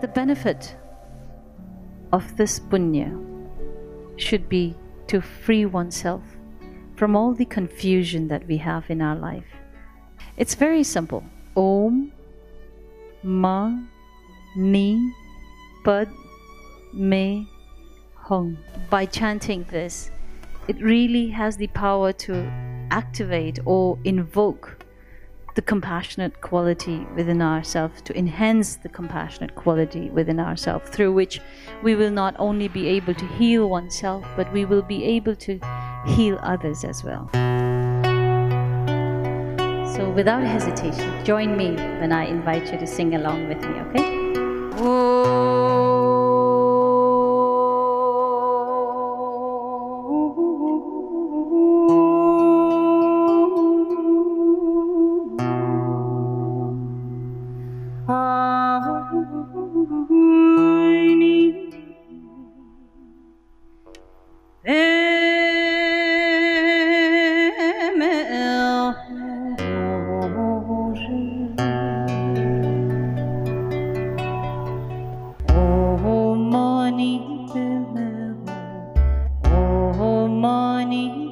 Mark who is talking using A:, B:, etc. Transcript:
A: The benefit of this punya should be to free oneself from all the confusion that we have in our life. It's very simple. Om Ma Ni Pad Me Hum. By chanting this, it really has the power to activate or invoke the compassionate quality within ourselves, to enhance the compassionate quality within ourselves, through which we will not only be able to heal oneself, but we will be able to heal others as well. So, without hesitation, join me when I invite you to sing along with me, okay?
B: Oh.